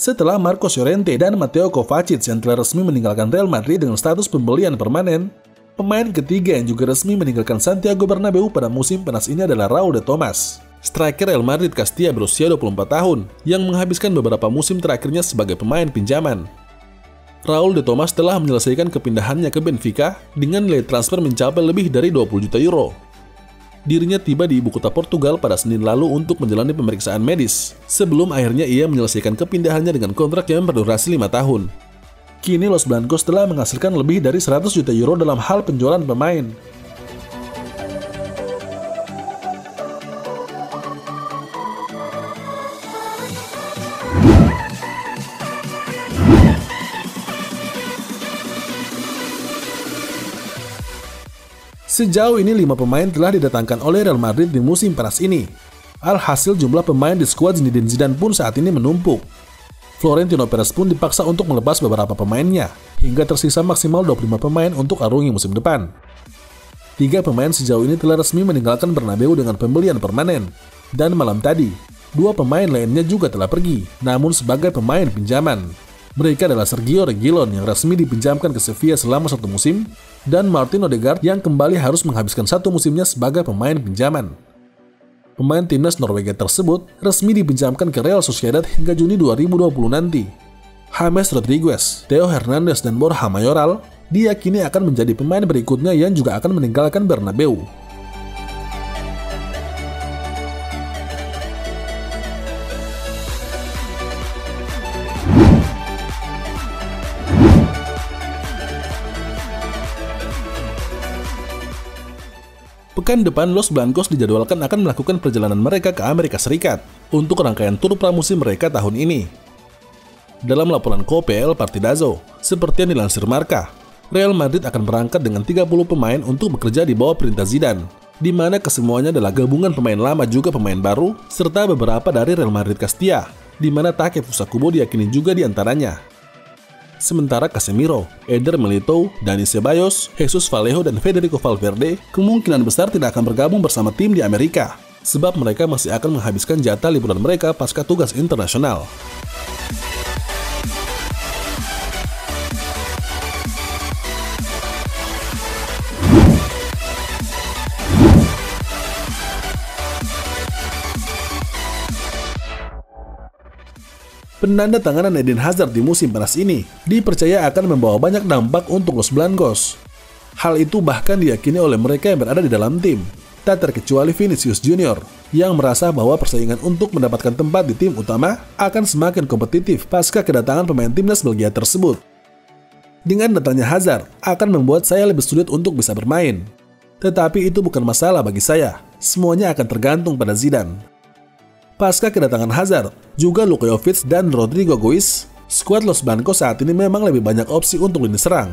Setelah Marcos Llorente dan Mateo Kovacic yang telah resmi meninggalkan Real Madrid dengan status pembelian permanen, pemain ketiga yang juga resmi meninggalkan Santiago Bernabeu pada musim panas ini adalah Raul de Tomas. Striker Real Madrid Castilla berusia 24 tahun yang menghabiskan beberapa musim terakhirnya sebagai pemain pinjaman. Raul de Tomas telah menyelesaikan kepindahannya ke Benfica dengan nilai transfer mencapai lebih dari 20 juta euro. Dirinya tiba di ibu kota Portugal pada Senin lalu untuk menjalani pemeriksaan medis, sebelum akhirnya ia menyelesaikan kepindahannya dengan kontrak yang berdurasi 5 tahun. Kini Los Blancos telah menghasilkan lebih dari 100 juta euro dalam hal penjualan pemain. Sejauh ini lima pemain telah didatangkan oleh Real Madrid di musim panas ini. Alhasil jumlah pemain di skuad Zinedine Zidane pun saat ini menumpuk. Florentino Perez pun dipaksa untuk melepas beberapa pemainnya, hingga tersisa maksimal 25 pemain untuk arungi musim depan. Tiga pemain sejauh ini telah resmi meninggalkan Bernabeu dengan pembelian permanen. Dan malam tadi, dua pemain lainnya juga telah pergi, namun sebagai pemain pinjaman. Mereka adalah Sergio Reguilon yang resmi dipinjamkan ke Sevilla selama satu musim, dan Martin Odegaard yang kembali harus menghabiskan satu musimnya sebagai pemain pinjaman. Pemain timnas Norwegia tersebut resmi dipinjamkan ke Real Sociedad hingga Juni 2020 nanti. James Rodriguez, Theo Hernandez, dan Borja Mayoral diyakini akan menjadi pemain berikutnya yang juga akan meninggalkan Bernabeu. Pekan depan Los Blancos dijadwalkan akan melakukan perjalanan mereka ke Amerika Serikat untuk rangkaian tur pramusim mereka tahun ini. Dalam laporan KPL Partidazo, seperti yang dilansir Marka, Real Madrid akan berangkat dengan 30 pemain untuk bekerja di bawah perintah Zidane, di mana kesemuanya adalah gabungan pemain lama juga pemain baru, serta beberapa dari Real Madrid Castilla, di mana Take Fusakubo diyakini juga di antaranya. Sementara Casemiro, Eder Milito, Dani Ceballos, Jesus Vallejo, dan Federico Valverde kemungkinan besar tidak akan bergabung bersama tim di Amerika, sebab mereka masih akan menghabiskan jatah liburan mereka pasca tugas internasional. Penanda tanganan Eden Hazard di musim panas ini dipercaya akan membawa banyak dampak untuk Los Blancos. Hal itu bahkan diyakini oleh mereka yang berada di dalam tim, tak terkecuali Vinicius Junior, yang merasa bahwa persaingan untuk mendapatkan tempat di tim utama akan semakin kompetitif pasca kedatangan pemain timnas Belgia tersebut. Dengan datangnya Hazard akan membuat saya lebih sulit untuk bisa bermain. Tetapi itu bukan masalah bagi saya, semuanya akan tergantung pada Zidane. Pasca kedatangan Hazard, juga Luka Jovic dan Rodrigo Gois, skuad Los Blancos saat ini memang lebih banyak opsi untuk lini serang.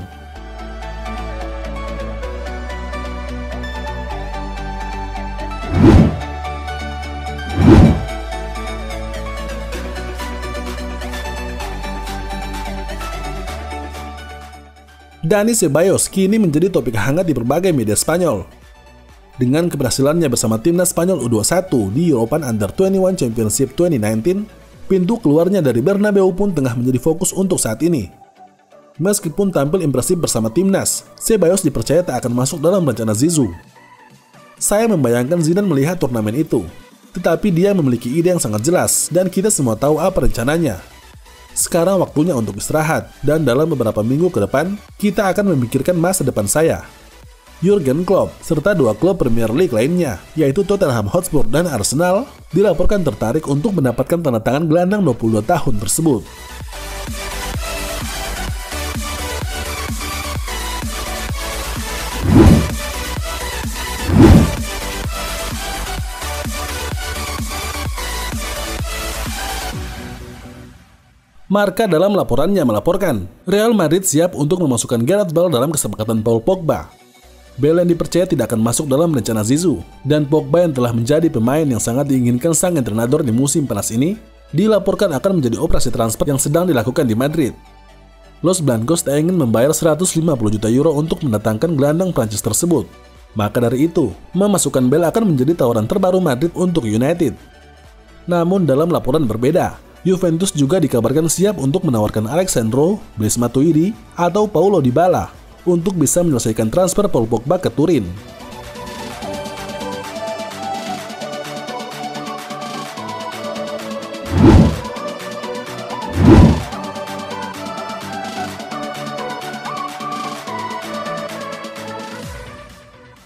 Dani Ceballos kini menjadi topik hangat di berbagai media Spanyol. Dengan keberhasilannya bersama timnas Spanyol U21 di European Under 21 Championship 2019, pintu keluarnya dari Bernabeu pun tengah menjadi fokus untuk saat ini. Meskipun tampil impresif bersama timnas, Ceballos dipercaya tak akan masuk dalam rencana Zizou. Saya membayangkan Zidane melihat turnamen itu, tetapi dia memiliki ide yang sangat jelas dan kita semua tahu apa rencananya. Sekarang waktunya untuk istirahat, dan dalam beberapa minggu ke depan, kita akan memikirkan masa depan saya. Jurgen Klopp, serta dua klub Premier League lainnya, yaitu Tottenham Hotspur dan Arsenal, dilaporkan tertarik untuk mendapatkan tanda tangan gelandang 22 tahun tersebut. Marka dalam laporannya melaporkan, Real Madrid siap untuk memasukkan Gareth Bale dalam kesepakatan Paul Pogba Bale yang dipercaya tidak akan masuk dalam rencana Zizou, dan Pogba yang telah menjadi pemain yang sangat diinginkan sang entrenador di musim panas ini, dilaporkan akan menjadi operasi transfer yang sedang dilakukan di Madrid. Los Blancos tak ingin membayar 150 juta euro untuk mendatangkan gelandang Prancis tersebut. Maka dari itu, memasukkan Bale akan menjadi tawaran terbaru Madrid untuk United. Namun dalam laporan berbeda, Juventus juga dikabarkan siap untuk menawarkan Alexandro, Blaise Matuidi, atau Paulo Dybala untuk bisa menyelesaikan transfer Paul Pogba ke Turin.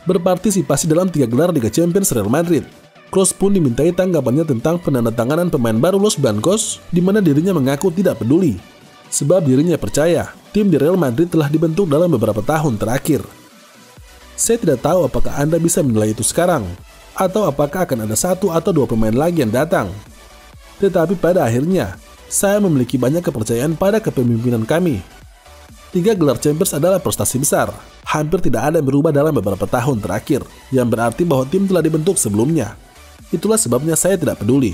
Berpartisipasi dalam tiga gelar Liga Champions Real Madrid, Kroos pun dimintai tanggapannya tentang penandatanganan pemain baru Los Blancos, di mana dirinya mengaku tidak peduli. Sebab dirinya percaya, tim di Real Madrid telah dibentuk dalam beberapa tahun terakhir. Saya tidak tahu apakah Anda bisa menilai itu sekarang, atau apakah akan ada satu atau dua pemain lagi yang datang. Tetapi pada akhirnya, saya memiliki banyak kepercayaan pada kepemimpinan kami. Tiga gelar Champions adalah prestasi besar. Hampir tidak ada yang berubah dalam beberapa tahun terakhir, yang berarti bahwa tim telah dibentuk sebelumnya. Itulah sebabnya saya tidak peduli.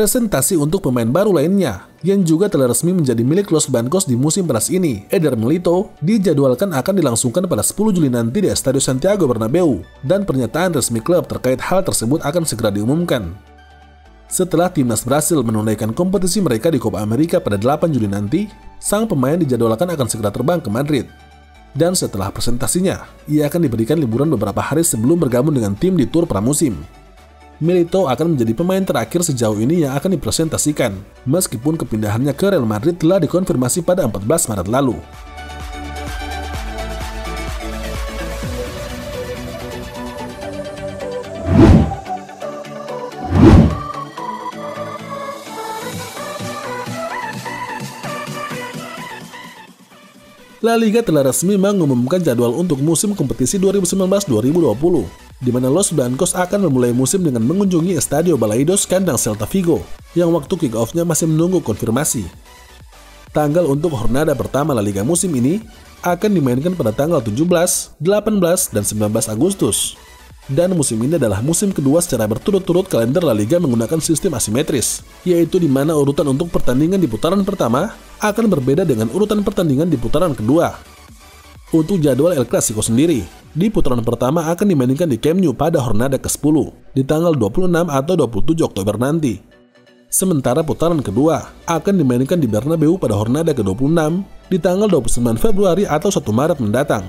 Presentasi untuk pemain baru lainnya yang juga telah resmi menjadi milik Los Blancos di musim panas ini, Eder Milito, dijadwalkan akan dilangsungkan pada 10 Juli nanti di Estadio Santiago Bernabeu dan pernyataan resmi klub terkait hal tersebut akan segera diumumkan. Setelah timnas Brasil menunaikan kompetisi mereka di Copa America pada 8 Juli nanti, sang pemain dijadwalkan akan segera terbang ke Madrid. Dan setelah presentasinya, ia akan diberikan liburan beberapa hari sebelum bergabung dengan tim di tur pramusim. Milito akan menjadi pemain terakhir sejauh ini yang akan dipresentasikan, meskipun kepindahannya ke Real Madrid telah dikonfirmasi pada 14 Maret lalu. La Liga telah resmi mengumumkan jadwal untuk musim kompetisi 2019-2020, di mana Los Blancos akan memulai musim dengan mengunjungi Estadio Balaidos kandang Celta Vigo, yang waktu kick-off-nya masih menunggu konfirmasi. Tanggal untuk Hornada pertama La Liga musim ini akan dimainkan pada tanggal 17, 18, dan 19 Agustus. Dan musim ini adalah musim kedua secara berturut-turut kalender La Liga menggunakan sistem asimetris, yaitu di mana urutan untuk pertandingan di putaran pertama akan berbeda dengan urutan pertandingan di putaran kedua. Untuk jadwal El Clasico sendiri, di putaran pertama akan dimainkan di Camp Nou pada Hornada ke-10 di tanggal 26 atau 27 Oktober nanti. Sementara putaran kedua akan dimainkan di Bernabeu pada Hornada ke-26 di tanggal 29 Februari atau 1 Maret mendatang.